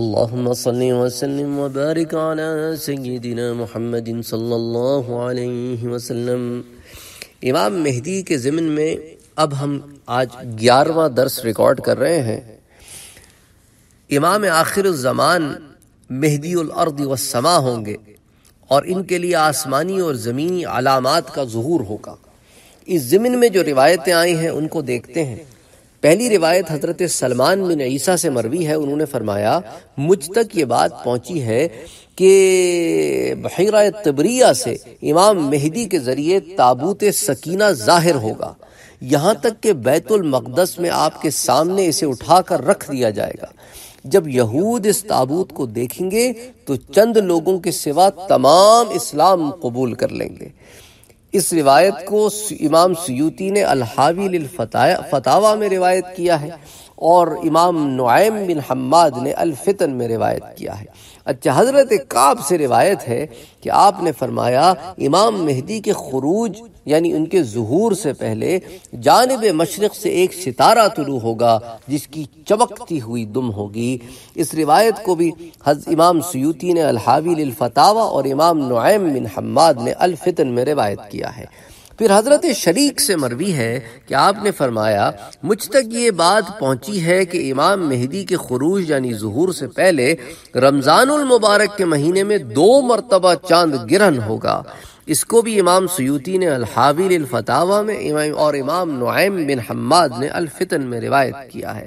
اللهم صل وسلم وبارك على سيدنا محمد صلی اللہ علیہ وسلم. امام مہدی کے ضمن میں اب ہم آج گیارہواں درس ریکارڈ کر رہے ہیں۔ امام آخر الزمان مہدی الارض والسما ہوں گے اور ان کے لیے آسمانی اور زمینی علامات کا ظہور ہوگا۔ اس ضمن میں جو روایتیں آئی ہیں ان کو دیکھتے ہیں۔ پہلی روایت حضرت سلمان بن عیسیٰ سے مروی ہے، انہوں نے فرمایا، مجھ تک یہ بات پہنچی ہے کہ بحیرہ تبریہ سے امام مہدی کے ذریعے تابوت سکینہ ظاہر ہوگا۔ یہاں تک کہ بیت المقدس میں آپ کے سامنے اسے اٹھا کر رکھ دیا جائے گا۔ جب یہود اس تابوت کو دیکھیں گے تو چند لوگوں کے سوا تمام اسلام قبول کر لیں گے۔ اس روایت کو امام سیوتی نے الحاوی للفتاوہ میں روایت کیا ہے اور امام نعیم بن حماد نے الفتن میں روایت کیا ہے۔ اچھا حضرت کعب سے روایت ہے کہ آپ نے فرمایا، امام مہدی کے خروج یعنی ان کے ظہور سے پہلے جانب مشرق سے ایک ستارہ طلوع ہوگا، جس کی چمکتی ہوئی دم ہوگی۔ اس روایت کو بھی امام سیوتی نے الحاوی للفتاوہ اور امام نعیم بن حماد نے الفتن میں روایت کیا ہے۔ پھر حضرت شریک سے مروی ہے کہ آپ نے فرمایا، مجھ تک یہ بات پہنچی ہے کہ امام مہدی کے خروج یعنی ظہور سے پہلے رمضان المبارک کے مہینے میں دو مرتبہ چاند گرہن ہوگا۔ اس کو بھی امام سیوتی نے الحاویل الفتاوہ میں اور امام نعیم بن حماد نے الفتن میں روایت کیا ہے۔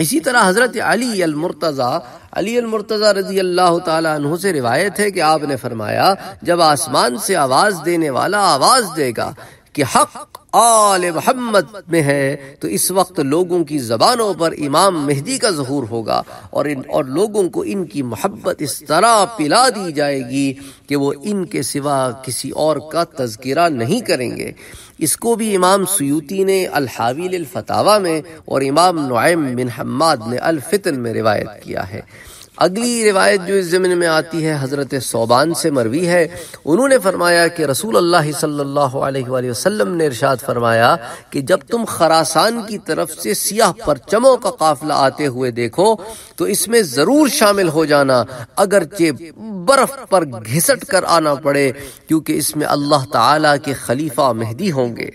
اسی طرح حضرت علی المرتضی علی المرتضی رضی اللہ تعالیٰ عنہ سے روایت ہے کہ آپ نے فرمایا، جب آسمان سے آواز دینے والا آواز دے گا کہ حق آل محمد میں ہے، تو اس وقت لوگوں کی زبانوں پر امام مہدی کا ظہور ہوگا اور ان اور لوگوں کو ان کی محبت اس طرح پلا دی جائے گی کہ وہ ان کے سوا کسی اور کا تذکرہ نہیں کریں گے۔ اس کو بھی امام سیوتی نے الحاویل الفتاوہ میں اور امام نعیم بن حماد نے الفتن میں روایت کیا ہے۔ اگلی روایت جو اس زمین میں آتی ہے، حضرت صوبان سے مروی ہے۔ انہوں نے فرمایا کہ رسول اللہ صلی اللہ علیہ وآلہ وسلم نے ارشاد فرمایا کہ جب تم خراسان کی طرف سے سیاہ پرچموں کا قافلہ آتے ہوئے دیکھو، تو اس میں ضرور شامل ہو جانا۔ اگرچہ برف پر گھسٹ کر آنا پڑے، کیونکہ اس میں اللہ تعالی کے خلیفہ مہدی ہوں گے۔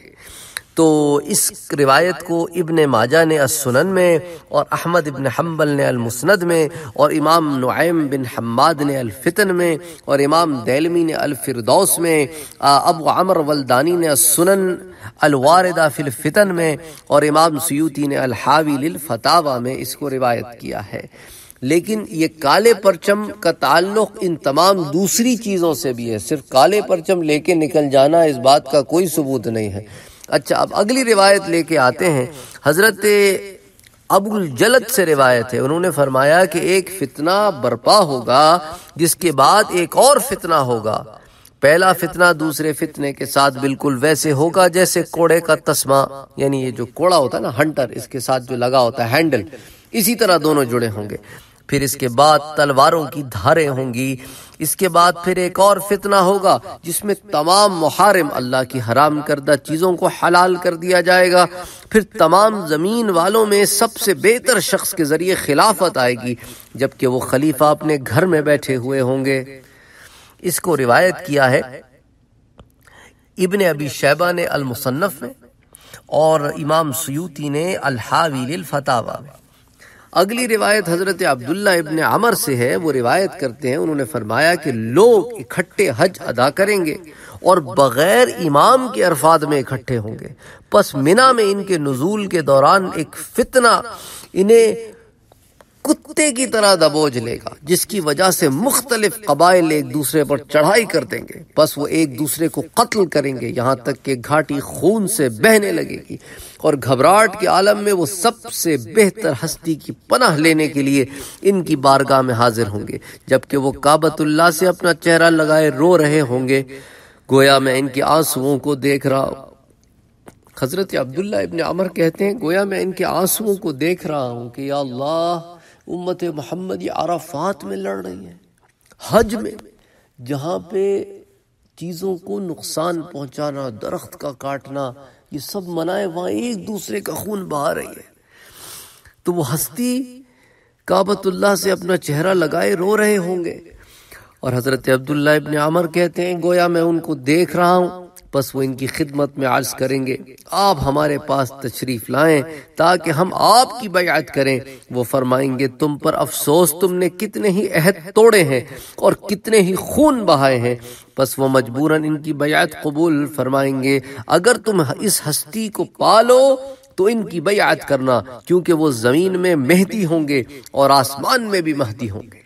تو اس روایت کو ابن ماجہ نے السنن میں اور احمد ابن حنبل نے المسند میں اور امام نعیم بن حماد نے الفتن میں اور امام دیلمی نے الفردوس میں ابو عمر ولدانی نے السنن الواردہ فی الفتن میں اور امام سیوتی نے الحاوی للفتاوہ میں اس کو روایت کیا ہے۔ لیکن یہ کالے پرچم کا تعلق ان تمام دوسری چیزوں سے بھی ہے۔ صرف کالے پرچم لے کے نکل جانا اس بات کا کوئی ثبوت نہیں ہے۔ اچھا اب اگلی روایت لے کے آتے ہیں۔ حضرت ابو الجلد سے روایت ہے۔ انہوں نے فرمایا کہ ایک فتنہ برپا ہوگا، جس کے بعد ایک اور فتنہ ہوگا۔ پہلا فتنہ دوسرے فتنے کے ساتھ بالکل ویسے ہوگا جیسے کوڑے کا تسمہ یعنی یہ جو کوڑا ہوتا ہے نا، ہنٹر، اس کے ساتھ جو لگا ہوتا ہے، ہینڈل۔ اسی طرح دونوں جڑے ہوں گے۔ پھر اس کے بعد تلواروں کی دھاریں ہوں گی۔ اس کے بعد پھر ایک اور فتنہ ہوگا، جس میں تمام محارم اللہ کی حرام کردہ چیزوں کو حلال کر دیا جائے گا۔ پھر تمام زمین والوں میں سب سے بہتر شخص کے ذریعے خلافت آئے گی، جبکہ وہ خلیفہ اپنے گھر میں بیٹھے ہوئے ہوں گے۔ اس کو روایت کیا ہے، ابن ابی شیبہ نے المصنف میں اور امام سیوتی نے الحاوی للفتاوہ میں۔ اگلی روایت حضرت عبداللہ ابن عمر سے ہے، وہ روایت کرتے ہیں، انہوں نے فرمایا کہ لوگ اکٹھے حج ادا کریں گے اور بغیر امام کے عرفات میں اکٹھے ہوں گے۔ پس منا میں ان کے نزول کے دوران ایک فتنہ، انہیں کتے کی طرح دبوج لے گا، جس کی وجہ سے مختلف قبائل ایک دوسرے پر چڑھائی کر دیں گے۔ بس وہ ایک دوسرے کو قتل کریں گے، یہاں تک کہ گھاٹی خون سے بہنے لگے گی۔ اور گھبراہٹ کے عالم میں وہ سب سے بہتر ہستی کی پناہ لینے کے لیے ان کی بارگاہ میں حاضر ہوں گے۔ جبکہ وہ کابت اللہ سے اپنا چہرہ لگائے رو رہے ہوں گے۔ گویا میں ان کے آنسوؤں کو دیکھ رہا ہوں۔ حضرت عبداللہ ابن عمر کہتے ہیں، گویا میں ان کے آنسوؤں کو دیکھ رہا ہوں کہ یا اللہ امت محمد یہ عرفات میں لڑ رہی ہیں۔ حج میں جہاں پہ چیزوں کو نقصان پہنچانا، درخت کا کاٹنا، یہ سب منائے، وہاں ایک دوسرے کا خون بہا رہی ہے تو وہ ہستی کعبۃ اللہ سے اپنا چہرہ لگائے رو رہے ہوں گے۔ اور حضرت عبداللہ ابن عمر کہتے ہیں، گویا میں ان کو دیکھ رہا ہوں۔ بس وہ ان کی خدمت میں عرض کریں گے، آپ ہمارے پاس تشریف لائیں تاکہ ہم آپ کی بیعت کریں۔ وہ فرمائیں گے، تم پر افسوس، تم نے کتنے ہی عہد توڑے ہیں اور کتنے ہی خون بہائے ہیں۔ بس وہ مجبوراً ان کی بیعت قبول فرمائیں گے۔ اگر تم اس ہستی کو پالو تو ان کی بیعت کرنا، کیونکہ وہ زمین میں مہدی ہوں گے اور آسمان میں بھی مہدی ہوں گے۔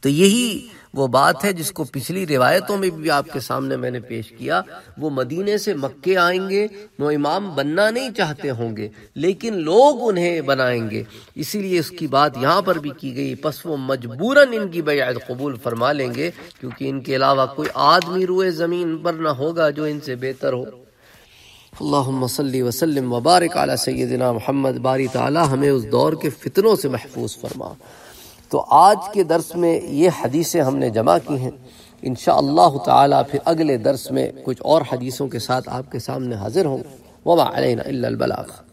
تو یہی وہ بات ہے جس کو پچھلی روایتوں میں بھی آپ کے سامنے میں نے پیش کیا، وہ مدینے سے مکے آئیں گے، وہ امام بننا نہیں چاہتے ہوں گے، لیکن لوگ انہیں بنائیں گے۔ اسی لیے اس کی بات یہاں پر بھی کی گئی، پس وہ مجبوراً ان کی بیعت قبول فرما لیں گے، کیونکہ ان کے علاوہ کوئی آدمی روئے زمین پر نہ ہوگا جو ان سے بہتر ہو۔ اللہم صلی وسلم وبارک علی سیدنا محمد، باری تعالی ہمیں اس دور کے فتنوں سے محفوظ فرما۔ تو آج کے درس میں یہ حدیثیں ہم نے جمع کی ہیں۔ انشاءاللہ تعالی پھر اگلے درس میں کچھ اور حدیثوں کے ساتھ آپ کے سامنے حاضر ہوں۔ وما علینا الا البلاغ۔